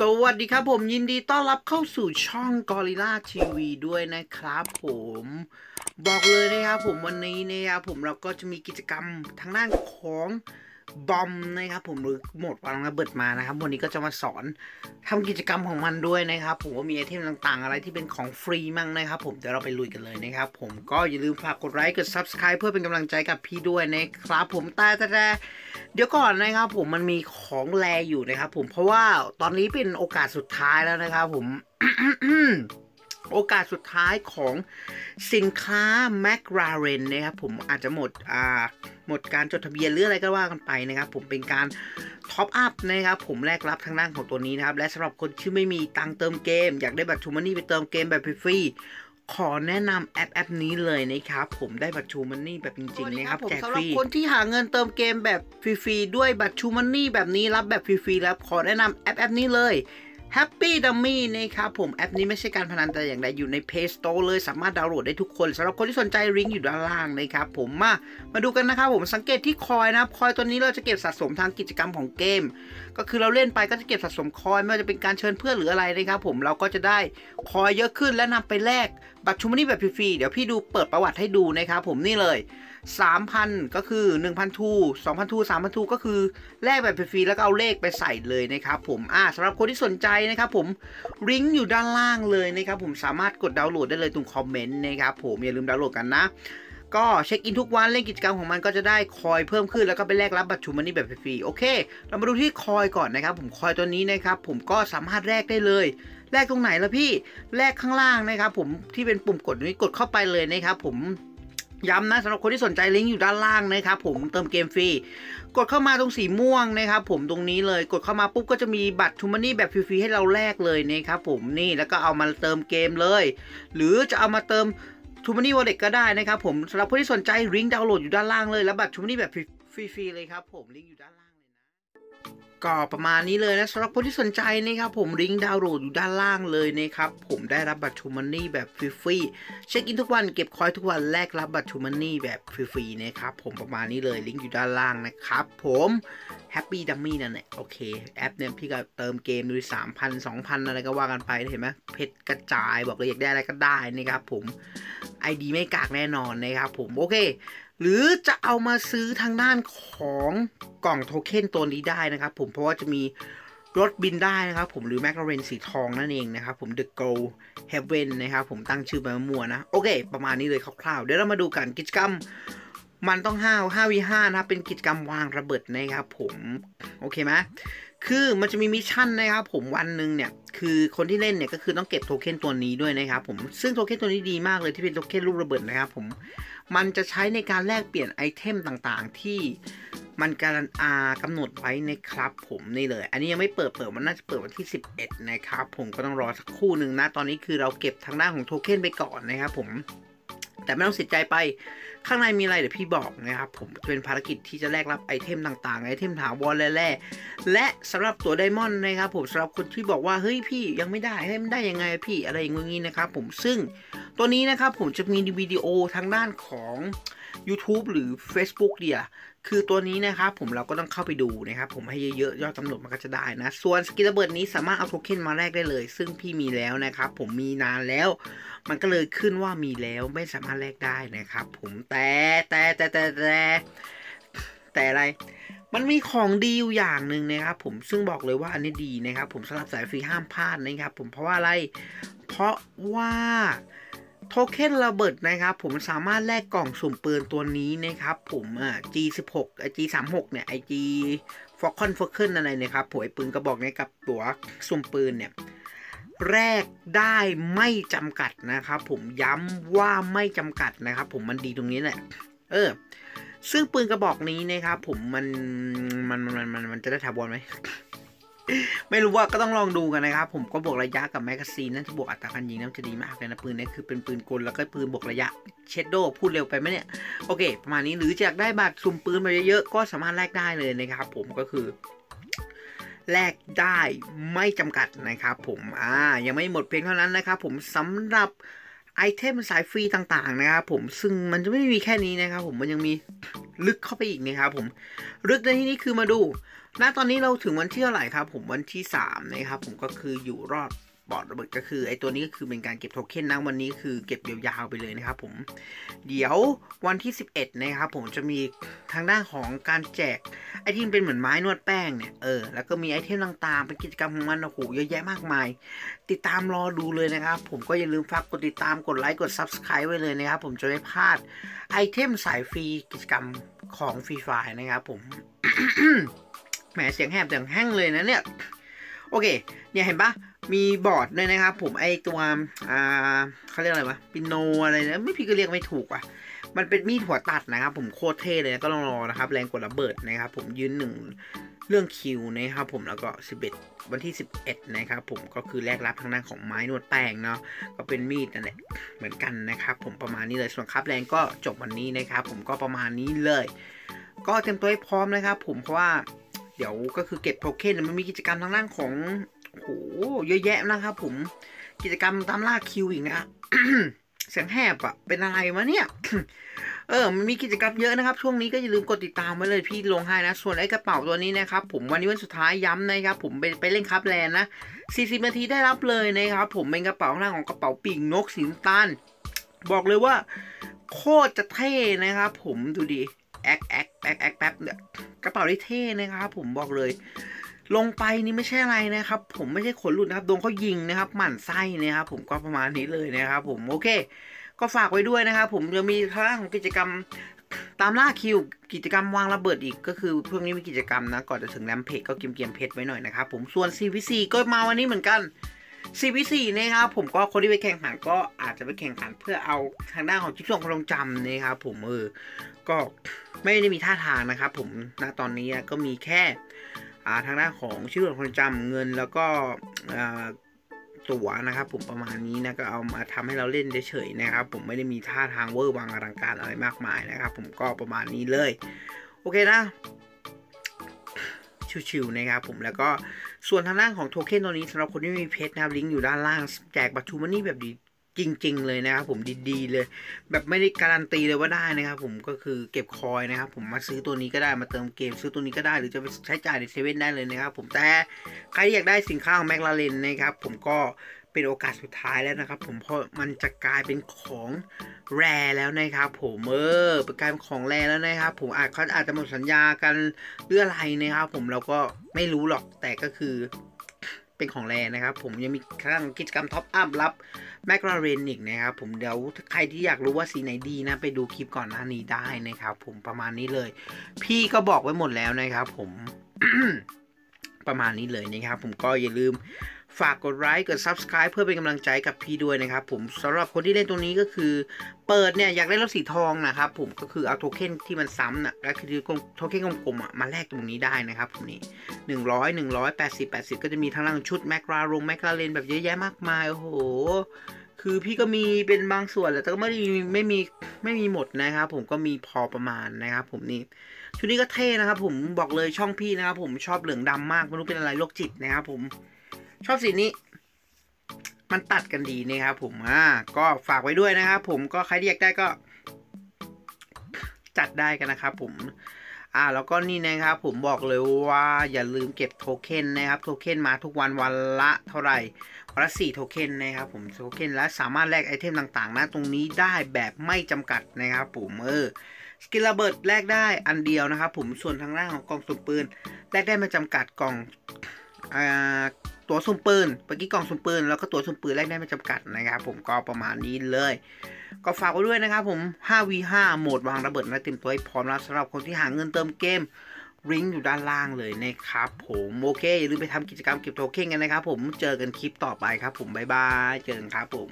สวัสดีครับผมยินดีต้อนรับเข้าสู่ช่องกอริล่าทีวีด้วยนะครับผมบอกเลยนะครับผมวันนี้นะครับผมเราก็จะมีกิจกรรมทางด้านของ บอมนะครับผมหรือโหมดวางระเบิดมานะครับ วันนี้ก็จะมาสอนทำกิจกรรมของมันด้วยนะครับผมว่ามีไอเทมต่างๆ อะไรที่เป็นของฟรีมั่งนะครับ ผมเดี๋ยวเราไปลุยกันเลยนะครับ ผมก็อย่าลืมฝากกดไลค์กด Subscribe เพื่อเป็นกำลังใจกับพี่ด้วยนะครับผมแต่แต่แต่เดี๋ยวก่อนนะครับ ผมมันมีของแลอยู่นะครับ ผมเพราะว่าตอนนี้เป็นโอกาสสุดท้ายแล้วนะครับ ผม โอกาสสุดท้ายของสินค้า m c l a r e n นะครับผมอาจจะหมดอ่าหมดการจดทะเบียนหรืออะไรก็ว่ากันไปนะครับ ผมเป็นการ top up นะครับ ผมแลกรับทางด้านของตัวนี้นะครับ และสำหรับคนที่ไม่มีตังค์เติมเกม อยากได้บัตร TrueMoney ไปเติมเกมแบบฟรีๆขอแนะนำแอปแอปนี้เลยนะครับ ผมได้บัตร TrueMoney แบบจริงๆนะครับแจกฟรีคนที่หาเงินเติมเกมแบบฟรีๆด้วยบัตร TrueMoney แบบนี้รับแบบฟรีๆแล้วขอแนะนำแอปแอปนี้เลย Happy Dummy นะครับผมแอปนี้ไม่ใช่การพนันแต่อย่างใดอยู่ใน Play Store เลยสามารถดาวน์โหลดได้ทุกคนสำหรับคนที่สนใจริงอยู่ด้านล่างนะครับผมมามาดูกันนะครับผมสังเกตที่คอยนะครับคอยตัวนี้เราจะเก็บสะสมทางกิจกรรมของเกม ก็คือเราเล่นไปก็จะเก็บสะสมคอยไม่ว่าจะเป็นการเชิญเพื่อนหรืออะไรนะครับผมเราก็จะได้คอยเยอะขึ้นและนำไปแลก บัตรชมนี่แบบฟรีๆเดี๋ยวพี่ดูเปิดประวัติให้ดูนะครับผมนี่เลย 3,000 ก็คือ 1,000 ทู 2,000 ทู 3,000 ทูก็คือแลกแบบฟรีๆแล้วก็เอาเลขไปใส่เลยนะครับผมอ่าสำหรับคนที่สนใจนะครับผมลิงก์อยู่ด้านล่างเลยนะครับผมสามารถกดดาวน์โหลดได้เลยตรงคอมเมนต์นะครับผมอย่าลืมดาวน์โหลดกันนะก็เช็คอินทุกวันเล่นกิจกรรมของมันก็จะได้คอยเพิ่มขึ้นแล้วก็ไปแลกรับบัตรชูมันนี่แบบฟรีโอเค เรามาดูที่คอยก่อนนะครับ ผมคอยตัวนี้นะครับผมก็สามารถแลกได้เลย แลกตรงไหนล่ะพี่แลกข้างล่างนะครับ ผมที่เป็นปุ่มกดนี้กดเข้าไปเลยนะครับ ผมย้ำนะสำหรับคนที่สนใจลิงก์อยู่ด้านล่างนะครับผมเติมเกมฟรีกดเข้ามาตรงสีม่วงนะครับผมตรงนี้เลยกดเข้ามาปุ๊บก็จะมีบัตรทูมันนี่แบบฟรีๆให้เราแลกเลยนะครับผมนี่แล้วก็เอามาเติมเกมเลย หรือจะเอามาเติมทูมันนี่วอลเล็ตก็ได้นะครับผมสำหรับคนที่สนใจลิงก์ดาวน์โหลดอยู่ด้านล่างเลยแล้วบัตรทูมันนี่แบบฟรีๆเลยครับผมลิงก์อยู่ด้านล่าง ก็ประมาณนี้เลยนะสำหรับคนที่สนใจนะครับผมลิงก์ดาวน์โหลดอยู่ด้านล่างเลยนะครับผมได้รับบัตรทูมันนี่แบบฟรีๆเช็คอินทุกวันเก็บคอยทุกวันแลกรับบัตรทูมันนี่แบบฟรีๆนะครับผมประมาณนี้เลยลิงก์อยู่ด้านล่างนะครับผม Happy Dummy นั่นแหละโอเคแอปเนี่ยพี่ก็เติมเกมดูสามพันสองพันอะไรก็ว่ากันไปเห็นไหมเพชรกระจายบอกเลยอยากได้อะไรก็ได้นะครับผม ID ไม่กากแน่นอนนะครับผมโอเค หรือจะเอามาซื้อทางด้านของกล่องโทเค็นตัวนี้ได้นะครับผมเพราะว่าจะมีรถบินได้นะครับผมหรือแมคลาเรนสีทองนั่นเองนะครับผม The Go Heaven นะครับผมตั้งชื่อไปมั่วนะ โอเค ประมาณนี้เลยคร่าวๆ เดี๋ยวเรามาดูกันกิจกรรมมันต้องห้าว5 v 5นะครับ เป็นกิจกรรมวางระเบิดนะครับผม โอเคไหม คือมันจะมี mission นะครับผมวันหนึ่งเนี่ยคือคนที่เล่นเนี่ยก็คือต้องเก็บโทเค็นตัวนี้ด้วยนะครับผมซึ่งโทเค็นตัวนี้ดีมากเลยที่เป็นโทเค็นรูประเบิดนะครับผมมันจะใช้ในการแลกเปลี่ยนไอเทมต่างๆ ที่มัน Garena กำหนดไว้นะครับผมนี่เลย อันนี้ยังไม่เปิดเปิดมันน่าจะเปิดวันที่ 11 นะครับผมก็ต้องรอสักครู่หนึ่งนะตอนนี้คือเราเก็บทางด้านของโทเค็นไปก่อนนะครับผม แต่ไม่ต้องเสียใจไป ข้างในมีอะไรเดี๋ยวพี่บอกนะครับ ผมเป็นภารกิจที่จะแลกรับไอเทมต่างๆ ไอเทมถาวร rare ๆและสำหรับตัว diamond นะครับ ผมสำหรับคนที่บอกว่าเฮ้ยพี่ยังไม่ได้ให้มันได้ยังไงพี่อะไรอย่างงี้นะครับ ผมซึ่งตัวนี้นะครับผมจะมีวิดีโอทางด้านของ YouTube หรือ Facebook เดียคือตัวนี้นะครับผมเราก็ต้องเข้าไปดูนะครับ ผมให้เยอะๆยอดกำหนดมันก็จะได้นะ ส่วน skin ระเบิดนี้สามารถเอาโทเค็นมาแลกได้เลย ซึ่งพี่มีแล้วนะครับ ผมมีนานแล้ว มันก็เลยขึ้นว่ามีแล้วไม่สามารถแลกได้นะครับ ผมแต่แต่แต่แต่แต่แต่อะไรมันมีของดีอยู่อย่างหนึ่งนะครับผมซึ่งบอกเลยว่าอันนี้ดีนะครับ ผมสำหรับสายฟรีห้ามพลาดนะครับ ผมเพราะว่าอะไร เพราะว่า โทเค็นระเบิดนะครับผมสามารถแลกกล่องสุ่มปืนตัวนี้นะครับผมอ่า G16 ไอ G36 เนี่ยไอ G Falcon f a l c o n อะไรนะครับผมไอปืนกระบอกนี้กับตัวสุ่มปืนเนี่ยแรกได้ไม่จำกัดนะครับผมย้ำว่าไม่จำกัดนะครับผมมันดีตรงนี้แหละเออซึ่งปืนกระบอกนี้นะครับผมมันมันมันมันมันจะได้ถาวรไหม ไม่รู้ว่าก็ต้องลองดูกันนะครับ ผมก็บวกระยะกับแมกกาซีนนั่นที่บวกอัตราการยิงนั่นจะดีมากเลยนะปืนนี้คือเป็นปืนกลแล้วก็ปืนบวกระยะเชดโดพูดเร็วไปไหมเนี่ย โอเค ประมาณนี้หรือจะอยากได้บัตรสุ่มปืนมาเยอะๆก็สามารถแลกได้เลยนะครับ ผมก็คือแลกได้ไม่จำกัดนะครับผมอ่ายังไม่หมดเพียงเท่านั้นนะครับผมสำหรับไอเทมสายฟรีต่างๆนะครับผมซึ่งมันจะไม่มีแค่นี้นะครับผมมันยังมีลึกเข้าไปอีกนะครับผมลึกในที่นี้คือมาดู ณตอนนี้เราถึงวันที่เท่าไหร่ครับผมวันที่สามนะครับผมก็คืออยู่รอดบอร์ดระเบิดก็คือไอตัวนี้ก็คือเป็นการเก็บโทเค็นนะวันนี้คือเก็บยาวๆไปเลยนะครับผมเดี๋ยววันที่ 11 นะครับผมจะมีทางด้านของการแจกไอที่มันเป็นเหมือนไม้นวดแป้งเนี่ยเออแล้วก็มีไอเทมต่างๆ เป็นกิจกรรมของมันโอ้โหเยอะแยะมากมาย ติดตามรอดูเลยนะครับ ผมก็อย่าลืมฝากกดติดตามกดไลค์กด Subscribe ไว้เลยนะครับผมจะไม่พลาดไอเทมสายฟรีกิจกรรมของ Free Fire นะครับผม แหมเสียงแหบเสียงแห้งเลยนะเนี่ย โอเค เนี่ยเห็นปะมีบอร์ดด้วยนะครับ ผมไอตัวอ่าเขาเรียกอะไรวะปิโนอะไรนะไม่พี่ก็เรียกไม่ถูกว่ะมันเป็นมีดหัวตัดนะครับ ผมโคตรเท่เลยนะก็ลองรอนะครับ แรงกดระเบิดนะครับ ผมยืนหนึ่งเรื่องคิวนะครับผมแล้วก็ 11 วันที่ 11 นะครับผมก็คือแลกรับทางด้านของไม้นวดแป้งเนาะก็เป็นมีดนั่นแหละเหมือนกันนะครับผมประมาณนี้เลยส่วนครับแรงก็จบวันนี้นะครับ ผมก็ประมาณนี้เลย ก็เตรียมตัวให้พร้อมนะครับ ผมเพราะว่า เดี๋ยวก็คือเก็บโทเค็นมันมีกิจกรรมทางด้านของโอ้โหเยอะแยะนะครับผมกิจกรรมตามล่าคิวอีกนะเสียงแหบอะเป็นอะไรวะเนี่ย เออ มันมีกิจกรรมเยอะนะครับ ช่วงนี้ก็อย่าลืมกดติดตามไว้เลยพี่ลงให้นะ ส่วนไอ้กระเป๋าตัวนี้นะครับ ผมวันนี้วันสุดท้ายย้ำนะครับ ผมไปไปเล่น Craftland นะ 40 นาทีได้รับเลยนะครับ ผมเป็นกระเป๋าหน้าของกระเป๋าปีกนกสีน้ำตาลบอกเลยว่า โคตรจะเท่นะครับ ผมดูดิ แอคแอคแอคแอคแป๊บเนี่ยกระเป๋าที่เท่นะครับผมบอกเลย ลงไปนี่ไม่ใช่อะไรนะครับ ผมไม่ใช่ขนหลุดนะครับโดนเขายิงนะครับ หมั่นไส้นะครับผมก็ประมาณนี้เลยนะครับ ผมโอเค ก็ฝากไว้ด้วยนะครับ ผมจะมีทางด้านของกิจกรรมตามล่าคิวกิจกรรมวางระเบิดอีกก็คือพวกนี้มีกิจกรรมนะก่อนจะถึงแรมเพจก็เกียมเกียมเพชรไว้หน่อยนะครับผมส่วน CVC ก็มาวันนี้เหมือนกัน CVC นะครับผมก็คนที่ไปแข่งขันก็อาจจะไปแข่งขันเพื่อเอาทางด้านของจิ๊กซอว์ความทรงจำนะครับผมเออก็ไม่ได้มีท่าทางนะครับผมณตอนนี้ก็มีแค่าทางด้านของชื่อความทรงจำเงินแล้วก็ตั๋วนะครับผมประมาณนี้นะก็เอามาทำให้เราเล่นเฉยๆนะครับ ผมไม่ได้มีท่าทางเวอร์วังอลังการอะไรมากมายนะครับ ผมก็ประมาณนี้เลย โอเคนะ ชิวๆนะครับผมแล้วก็ส่วนทางด้านของโทเค็นตัวนี้สำหรับคนที่มีเพชรนะครับลิงก์อยู่ด้านล่างแจกบัตรทูมันนี่แบบดีจริง ๆ เลยนะครับผมดีๆเลย แบบไม่ได้การันตีเลยว่าได้นะครับผมก็คือเก็บคอยนะครับผมมาซื้อตัวนี้ก็ได้มาเติมเกมซื้อตัวนี้ก็ได้หรือจะไปใช้จ่ายในเซเว่นได้เลยนะครับผมแต่ใครที่อยากได้สินค้าของแมคลาเรนนะครับผมก็ เป็นโอกาสสุดท้ายแล้วนะครับ ผมเพราะมันจะกลายเป็นของ rare แล้วนะครับ ผมเออเป็นกลายเป็นของ rare แล้วนะครับ ผมอาจเขาอาจจะหมดสัญญากันหรืออะไรนะครับ ผมเราก็ไม่รู้หรอกแต่ก็คือเป็นของ rare นะครับ ผมยังมีครั้งกิจกรรม top up รับแมคลาเรนอีกนะครับ ผมเดี๋ยวใครที่อยากรู้ว่าสีไหนดีนะ ไปดูคลิปก่อนหน้านี้ได้นะครับ ผมประมาณนี้เลย พี่ก็บอกไว้หมดแล้วนะครับ ผมประมาณนี้เลยนะครับ ผมก็อย่าลืม ฝากกดไลค์กด Subscribe เพื่อเป็นกำลังใจกับพี่ด้วยนะครับผมสำหรับคนที่เล่นตรงนี้ก็คือ เปิดเนี่ยอยากได้รถสีทองนะครับผมก็คือเอาโทเค็นที่มันซ้ำนะและคือโทเค็นกลมๆอะมาแลกตรงนี้ได้นะครับผมนี่หนึ่งร้อยหนึ่งร้อยแปดสิบแปดสิบก็จะมีทั้งล่างชุดแมคลารงแมคลาเรนแบบเยอะแยะมากมายโอ้โหคือพี่ก็มีเป็นบางส่วนแหละแต่ก็ไม่ได้มีไม่มีไม่มีหมดนะครับผมก็มีพอประมาณนะครับผมนี่ชุดนี้ก็เท่นะครับผมบอกเลยช่องพี่นะครับผมชอบเหลืองดำมากไม่รู้เป็นอะไรโรคจิตนะครับผม ชอบสีนี้ มันตัดกันดีนะครับผมอ่าก็ฝากไว้ด้วยนะครับผมก็ใครที่อยากได้ก็ จัดได้กันนะครับผมอ่าแล้วก็นี่นะครับผมบอกเลยว่าอย่าลืมเก็บโทเค็นนะครับโทเค็นมาทุกวันวันละเท่าไหร่วันละสี่โทเค็นนะครับผมโทเค็นและสามารถแลกไอเทมต่างๆนะตรงนี้ได้แบบไม่จำกัดนะครับผมเออ skin ระเบิดแลกได้อันเดียวนะครับผมส่วนทางล่างของกล่องสุ่มปืนแลกได้ไม่จำกัดกล่องอ่า ตัวสุ่มปืนเมื่อกี้กล่องสุ่มปืนแล้วก็ตัวสุ่มปืนแลกได้ไม่จำกัดนะครับ ผมก็ประมาณนี้เลย ก็ฝากไว้ด้วยนะครับผม 5v5 โหมดวางระเบิดมาเต็มตัวให้พร้อมแล้วสำหรับคนที่หาเงินเติมเกมริงอยู่ด้านล่างเลยนะครับผมโอเคอย่าลืมไปทำกิจกรรมเก็บโทเค็นกันนะครับผมเจอกันคลิปต่อไปครับผมบ๊ายบายเจอกันครับผม